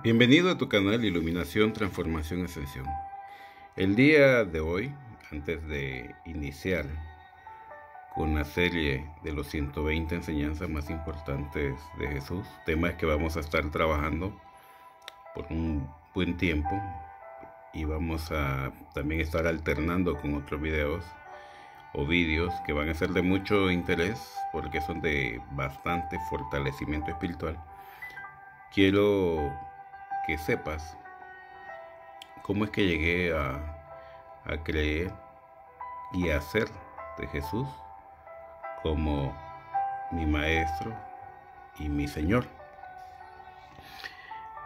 Bienvenido a tu canal Iluminación, Transformación, Ascensión. El día de hoy, antes de iniciar con la serie de los 120 enseñanzas más importantes de Jesús, temas que vamos a estar trabajando por un buen tiempo y vamos a también estar alternando con otros videos o vídeos que van a ser de mucho interés porque son de bastante fortalecimiento espiritual. Quiero que sepas cómo es que llegué a, creer y a ser de Jesús como mi maestro y mi Señor.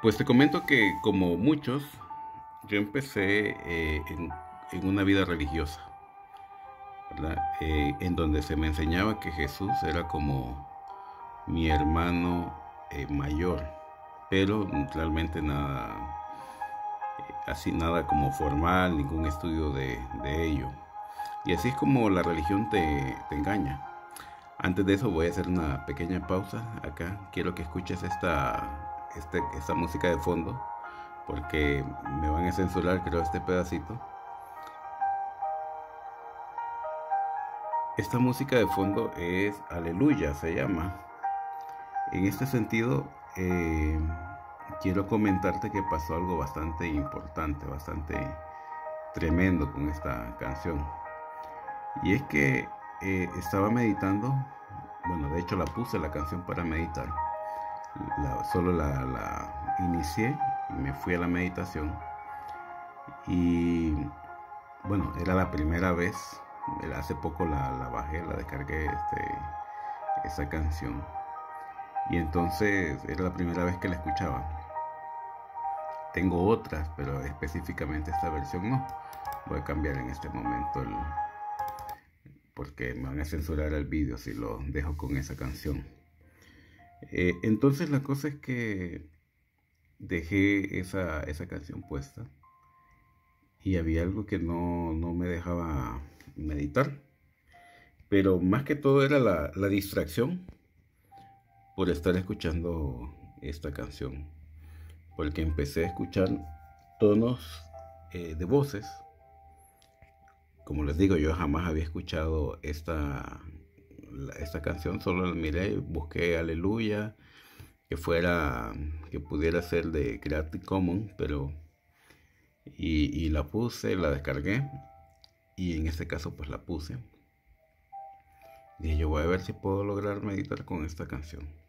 Pues te comento que como muchos, yo empecé eh, en, una vida religiosa, eh, en donde se me enseñaba que Jesús era como mi hermano eh, mayor pero realmente nada, así nada como formal, ningún estudio de, ello. Y así es como la religión te, engaña. Antes de eso voy a hacer una pequeña pausa acá. Quiero que escuches esta, este, esta música de fondo porque me van a censurar creo este pedacito. Esta música de fondo es Aleluya, se llama. En este sentido, eh, quiero comentarte que pasó algo bastante importante, bastante tremendo con esta canción. Y es que eh, estaba meditando, bueno, de hecho la puse la canción para meditar. solo la, inicié y me fui a la meditación. Y bueno, era la primera vez, hace poco la, bajé, la descargué este, esa canción. Y entonces era la primera vez que la escuchaba. Tengo otras, pero específicamente esta versión no. Voy a cambiar en este momento porque me van a censurar el vídeo si lo dejo con esa canción. Eh, entonces la cosa es que dejé esa, esa canción puesta y había algo que no, no, me dejaba meditar. Pero más que todo era la, la distracción por estar escuchando esta canción, porque empecé a escuchar tonos eh, de voces. Como les digo, yo jamás había escuchado esta, esta canción, solo la miré, busqué Aleluya, que fuera, que pudiera ser de Creative Commons, pero, y, y la puse, la descargué, y en este caso pues la puse. Y yo voy a ver si puedo lograr meditar con esta canción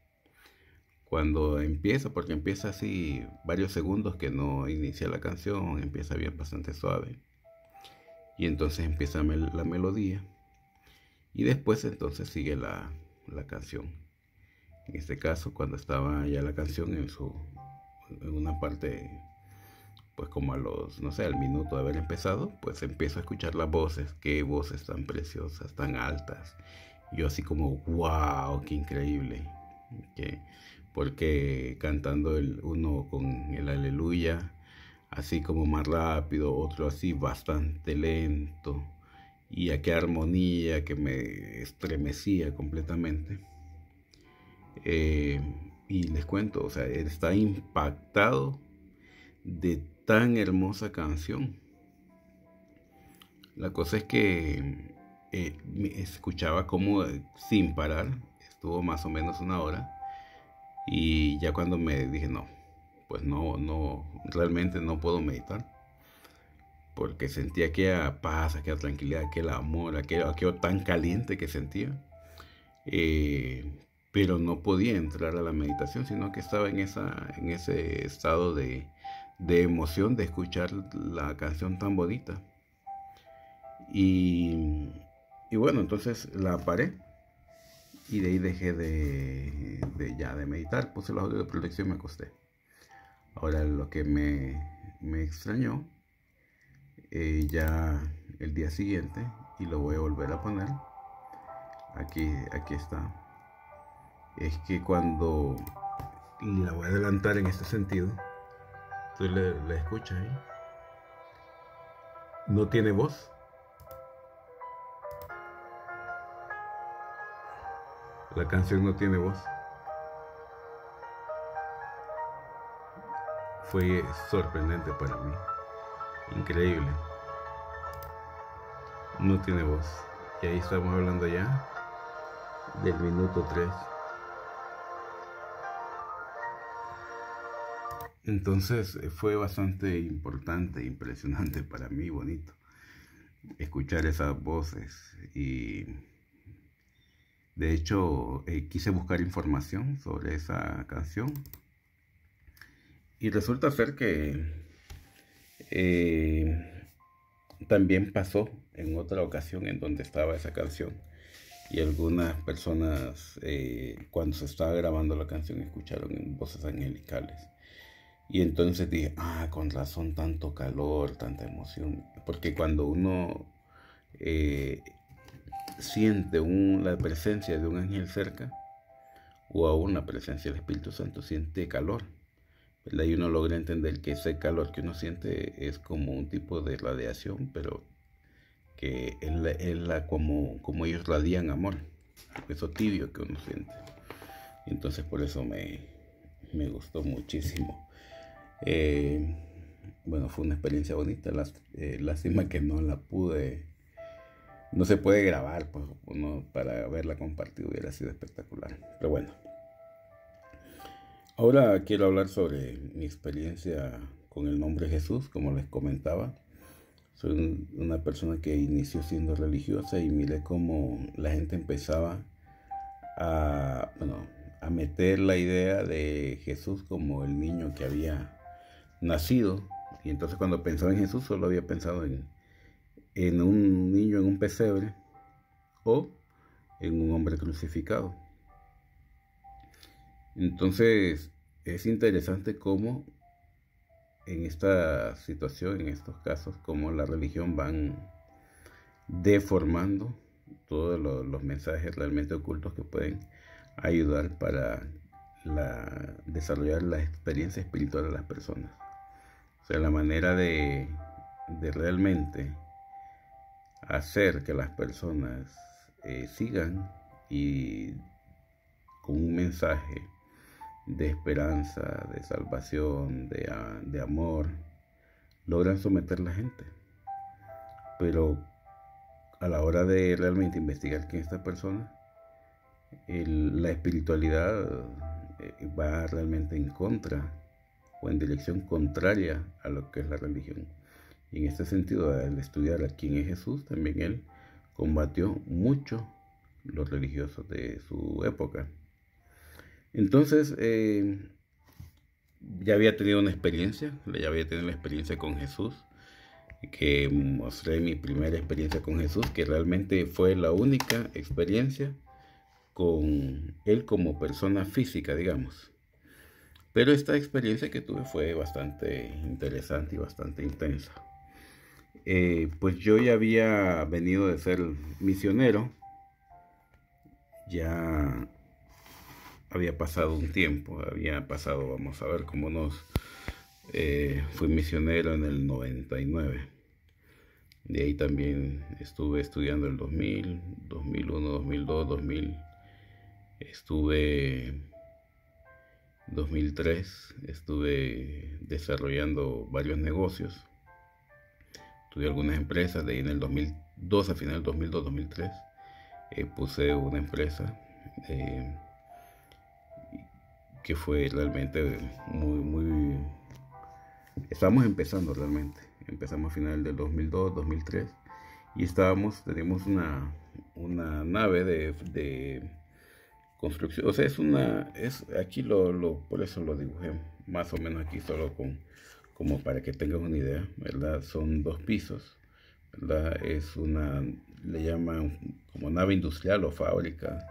cuando empieza, porque empieza así varios segundos que no inicia la canción, empieza bien bastante suave. Y entonces empieza la melodía. Y después entonces sigue la, la, canción. En este caso, cuando estaba ya la canción en su en una parte, pues como a los, no sé, al minuto de haber empezado, pues empiezo a escuchar las voces. Qué voces tan preciosas, tan altas. Yo así como, wow, qué increíble. Que porque cantando el uno con el aleluya, así como más rápido, otro así bastante lento, y a qué armonía que me estremecía completamente. Eh, y les cuento, o sea, está impactado de tan hermosa canción. La cosa es que eh, escuchaba como sin parar, estuvo más o menos una hora y ya cuando me dije, no, pues no, no, realmente no puedo meditar. Porque sentía aquella paz, aquella tranquilidad, aquel amor, aquello, aquello tan caliente que sentía. Eh, pero no podía entrar a la meditación, sino que estaba en, esa, en ese estado de, de emoción de escuchar la canción tan bonita. Y, y bueno, entonces la paré y de ahí dejé de, ya de meditar, puse los audios de protección y me acosté. Ahora lo que me, me extrañó, eh, ya el día siguiente, y lo voy a volver a poner, aquí, aquí está, es que cuando la voy a adelantar en este sentido, tú le escuchas ahí, no tiene voz. La canción no tiene voz. fue sorprendente para mí. Increíble. No tiene voz. Y ahí estamos hablando ya del minuto 3. Entonces eh, fue bastante importante, impresionante para mí, bonito, escuchar esas voces y de hecho eh, quise buscar información sobre esa canción y resulta ser que eh, también pasó en otra ocasión en donde estaba esa canción y algunas personas eh, cuando se estaba grabando la canción escucharon voces angelicales. Y entonces dije, ah, con razón tanto calor, tanta emoción. Porque cuando uno siente la presencia de un ángel cerca, o aún la presencia del Espíritu Santo, siente calor. Y uno logra entender que ese calor que uno siente es como un tipo de radiación, pero que es, la, como, como ellos radian amor, eso tibio que uno siente. Entonces por eso me, me gustó muchísimo. Eh, bueno, fue una experiencia bonita, eh, lástima que no la pude, no se puede grabar, pues para verla compartida hubiera sido espectacular. Pero bueno. Ahora quiero hablar sobre mi experiencia con el nombre Jesús, como les comentaba. Soy una persona que inició siendo religiosa y miré cómo la gente empezaba a, a meter la idea de Jesús como el niño que había nacido. Y entonces cuando pensaba en Jesús solo había pensado en, en un niño en un pesebre o en un hombre crucificado. Entonces, es interesante cómo en esta situación, en estos casos, cómo la religión van deformando todos los, mensajes realmente ocultos que pueden ayudar para desarrollar la experiencia espiritual de las personas. O sea, la manera de, de realmente hacer que las personas eh, sigan y con un mensaje de esperanza, de salvación, de, amor, logran someter a la gente. Pero a la hora de realmente investigar quién es esta persona, la espiritualidad eh, va realmente en contra o en dirección contraria a lo que es la religión. En este sentido, al estudiar a quién es Jesús, también él combatió mucho los religiosos de su época. Entonces, eh, ya había tenido una experiencia, ya había tenido la experiencia con Jesús, que mostré mi primera experiencia con Jesús, que realmente fue la única experiencia con Él como persona física, digamos. Pero esta experiencia que tuve fue bastante interesante y bastante intensa. Eh, pues yo ya había venido de ser misionero, ya había pasado un tiempo, había pasado, vamos a ver, como nos... Eh, fui misionero en el 99. De ahí también estuve estudiando el 2000, 2001, 2002, 2000. Estuve 2003, estuve desarrollando varios negocios. Tuve algunas empresas, de ahí en el 2002, a final del 2002, 2003, eh, puse una empresa. Eh, que fue realmente muy, muy... Estamos empezando realmente. Empezamos a final del 2002, 2003 y estábamos, tenemos una, una nave de, de, construcción, o sea, es una, es, aquí lo, lo, por eso lo dibujé, más o menos aquí solo con, como para que tengas una idea, ¿verdad? Son dos pisos, ¿verdad? Es una, le llaman como nave industrial o fábrica,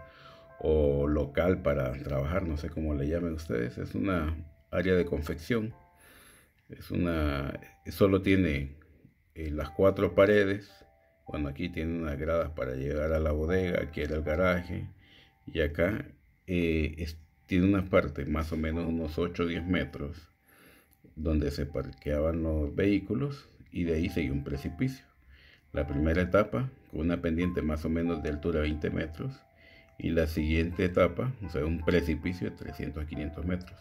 o local para trabajar, no sé cómo le llamen ustedes, es una área de confección. Es una, solo tiene eh, las cuatro paredes. Bueno, aquí tiene unas gradas para llegar a la bodega, aquí era el garaje. Y acá eh, tiene una parte, más o menos unos 8 o 10 metros, donde se parqueaban los vehículos y de ahí seguía un precipicio. La primera etapa, con una pendiente más o menos de altura 20 metros, y la siguiente etapa, o sea, un precipicio de 300 a 500 metros.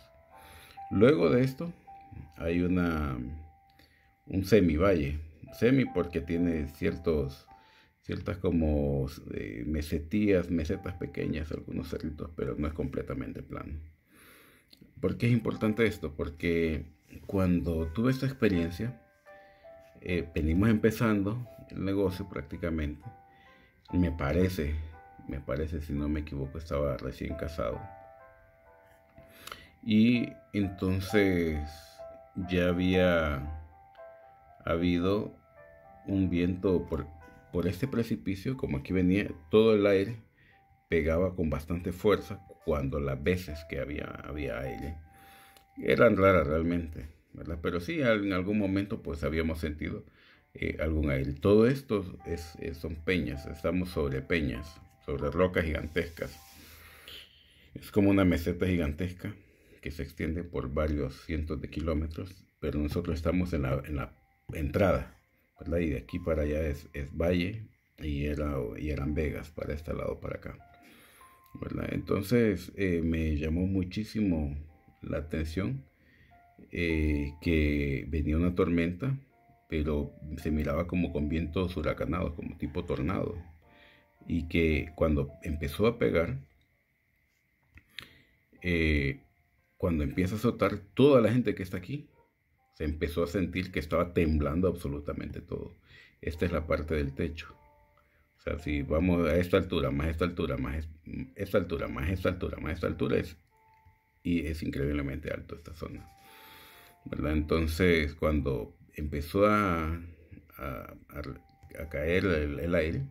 Luego de esto, hay una un semivalle, semi porque tiene ciertos ciertas como eh, mesetías, mesetas pequeñas, algunos cerritos, pero no es completamente plano. ¿Por qué es importante esto? Porque cuando tuve esta experiencia, eh, venimos empezando el negocio prácticamente, me parece, me parece, si no me equivoco, estaba recién casado. Y entonces ya había habido un viento por, por este precipicio, como aquí venía, todo el aire pegaba con bastante fuerza cuando las veces que había, había aire. Eran raras realmente, ¿verdad? Pero sí, en algún momento pues habíamos sentido eh, algún aire. Todo esto es, son peñas, estamos sobre peñas, sobre rocas gigantescas. Es como una meseta gigantesca que se extiende por varios cientos de kilómetros, pero nosotros estamos en la, en la entrada, ¿verdad? Y de aquí para allá es, valle y, era, y eran Vegas, para este lado, para acá. ¿verdad? Entonces eh, me llamó muchísimo la atención eh, que venía una tormenta, pero se miraba como con vientos huracanados, como tipo tornado. Y que cuando empezó a pegar, eh, cuando empieza a azotar, toda la gente que está aquí se empezó a sentir que estaba temblando absolutamente todo. Esta es la parte del techo. O sea, si vamos a esta altura, más esta altura, más esta altura, más esta altura, más esta altura, es, y es increíblemente alto esta zona. ¿verdad? Entonces, cuando empezó a, caer el, aire,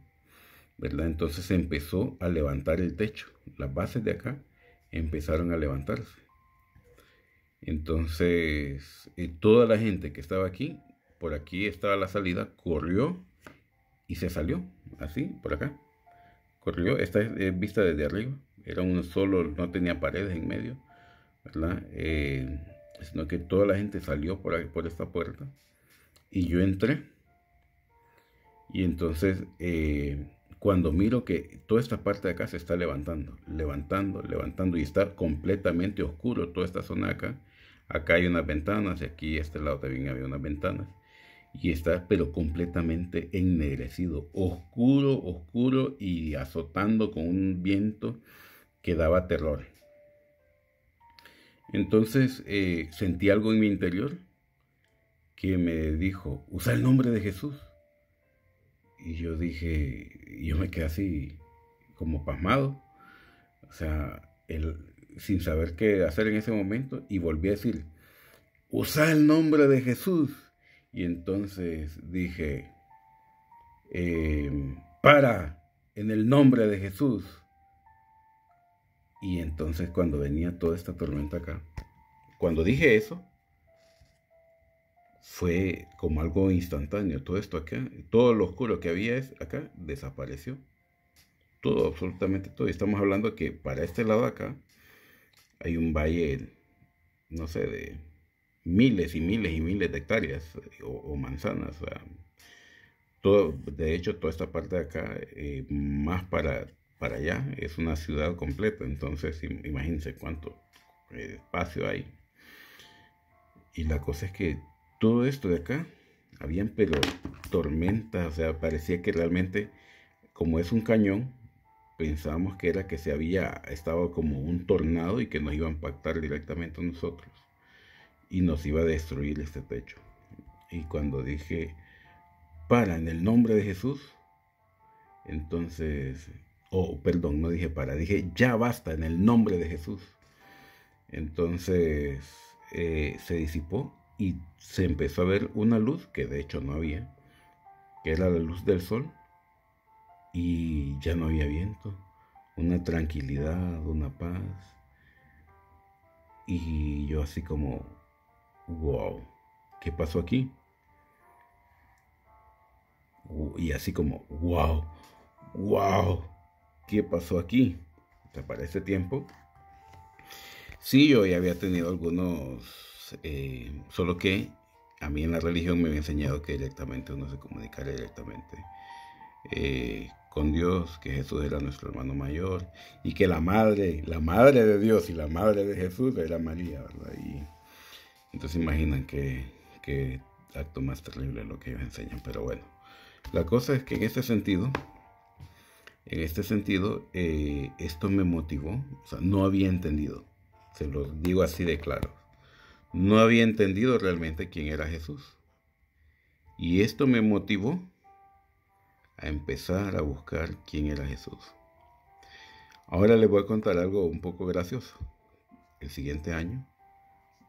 ¿verdad? Entonces se empezó a levantar el techo. Las bases de acá empezaron a levantarse. Entonces, eh, toda la gente que estaba aquí, por aquí estaba la salida, corrió y se salió, así, por acá. Corrió, esta es vista desde arriba, era un solo, no tenía paredes en medio, ¿verdad? Eh, sino que toda la gente salió por, ahí, por esta puerta y yo entré. Y entonces, eh, cuando miro que toda esta parte de acá se está levantando, levantando, levantando y está completamente oscuro toda esta zona acá. Acá hay unas ventanas y aquí este lado también había unas ventanas. Y está pero completamente ennegrecido, oscuro, oscuro y azotando con un viento que daba terror. Entonces eh, sentí algo en mi interior que me dijo, usa el nombre de Jesús. Y yo dije, yo me quedé así como pasmado, o sea, sin saber qué hacer en ese momento, y volví a decir, usa el nombre de Jesús. Y entonces dije, em, para, en el nombre de Jesús. Y entonces cuando venía toda esta tormenta acá, cuando dije eso, fue como algo instantáneo. Todo esto acá, todo lo oscuro que había acá, desapareció. Todo, absolutamente todo. Y estamos hablando que para este lado acá hay un valle, no sé, de miles y miles y miles de hectáreas o, manzanas. todo, de hecho, toda esta parte de acá, eh, más para para allá es una ciudad completa, entonces imagínense cuánto eh, espacio hay. Y la cosa es que todo esto de acá, habían pero tormentas, o sea, parecía que realmente, como es un cañón, pensábamos que era que se había estado como un tornado y que nos iba a impactar directamente a nosotros y nos iba a destruir este techo. Y cuando dije, para, en el nombre de Jesús, entonces oh, perdón, no dije para, dije ya basta en el nombre de Jesús. Entonces eh, se disipó y se empezó a ver una luz que de hecho no había, que era la luz del sol, y ya no había viento, una tranquilidad, una paz. Y yo así como, wow, ¿qué pasó aquí? Y así como, wow, wow, ¿qué pasó aquí? para ese tiempo, sí, yo ya había tenido algunos, eh, solo que a mí en la religión me había enseñado que directamente uno se comunicaría directamente eh, con Dios, que Jesús era nuestro hermano mayor y que la madre, la madre de Dios y la madre de Jesús era María, ¿verdad? Y, Entonces imaginan que, acto más terrible lo que ellos enseñan. Pero bueno, la cosa es que en este sentido, en este sentido, eh, esto me motivó. O sea, no había entendido. Se lo digo así de claro. No había entendido realmente quién era Jesús. Y esto me motivó a empezar a buscar quién era Jesús. Ahora les voy a contar algo un poco gracioso. El siguiente año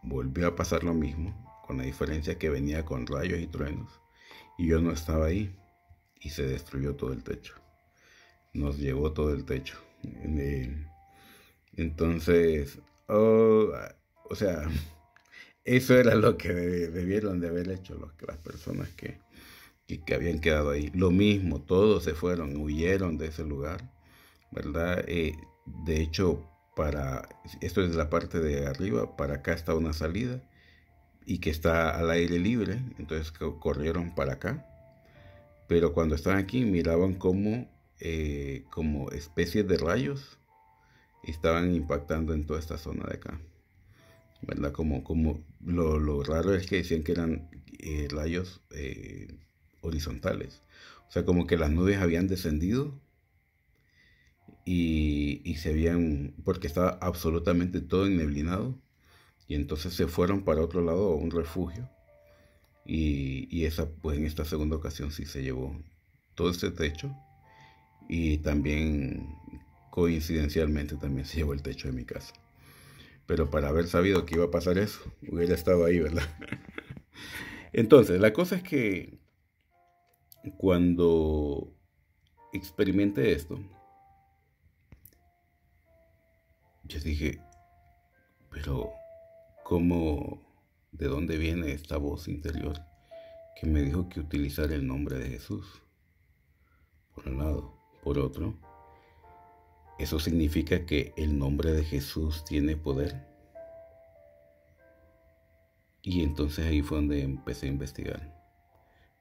volvió a pasar lo mismo, con la diferencia que venía con rayos y truenos, y yo no estaba ahí, y se destruyó todo el techo. Nos llevó todo el techo. Entonces, oh, o sea, eso era lo que debieron de haber hecho las personas que, que, habían quedado ahí. Lo mismo, todos se fueron, huyeron de ese lugar, ¿verdad? Eh, de hecho, para, esto es la parte de arriba, para acá está una salida y que está al aire libre, entonces corrieron para acá. Pero cuando estaban aquí miraban como, eh, como especies de rayos estaban impactando en toda esta zona de acá. ¿Verdad? Como, como lo, raro es que decían que eran eh, rayos horizontales. O sea, como que las nubes habían descendido y, se habían, porque estaba absolutamente todo enneblinado, y entonces se fueron para otro lado a un refugio. Y, y, esa, pues en esta segunda ocasión sí se llevó todo este techo y también coincidencialmente también se llevó el techo de mi casa. Pero para haber sabido que iba a pasar eso, hubiera estado ahí, ¿verdad? Entonces, la cosa es que cuando experimenté esto, yo dije, pero ¿cómo, de dónde viene esta voz interior que me dijo que utilizar el nombre de Jesús? Por un lado. Por otro, eso significa que el nombre de Jesús tiene poder. Y entonces ahí fue donde empecé a investigar.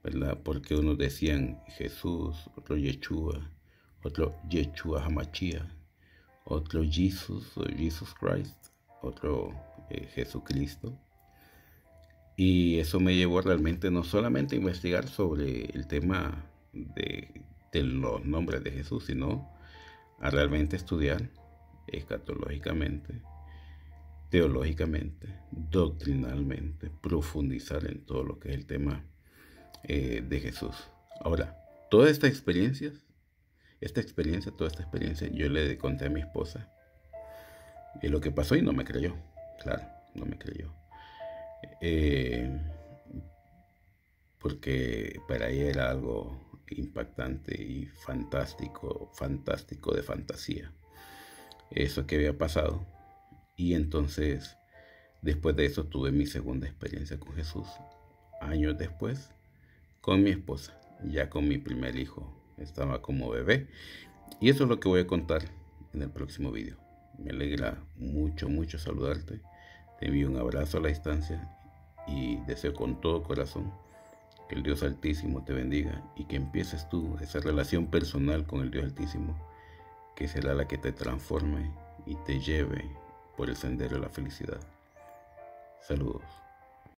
¿verdad? Porque unos decían Jesús, otro Yeshua, otro Yeshua Hamachia, otro Jesus o Jesus Christ, otro eh, Jesucristo. Y eso me llevó realmente no solamente a investigar sobre el tema de, los nombres de Jesús, sino a realmente estudiar escatológicamente, teológicamente, doctrinalmente, profundizar en todo lo que es el tema eh, de Jesús. Ahora, toda esta experiencia, esta experiencia, toda esta experiencia, yo le conté a mi esposa y lo que pasó y no me creyó, claro, no me creyó. Eh, porque para ella era algo impactante y fantástico, fantástico de fantasía. Eso que había pasado. Y entonces, después de eso, tuve mi segunda experiencia con Jesús. Años después, con mi esposa, ya con mi primer hijo. Estaba como bebé. Y eso es lo que voy a contar en el próximo video. Me alegra mucho, mucho saludarte. Te envío un abrazo a la distancia y deseo con todo corazón que el Dios Altísimo te bendiga y que empieces tú esa relación personal con el Dios Altísimo, que será la que te transforme y te lleve por el sendero de la felicidad. Saludos.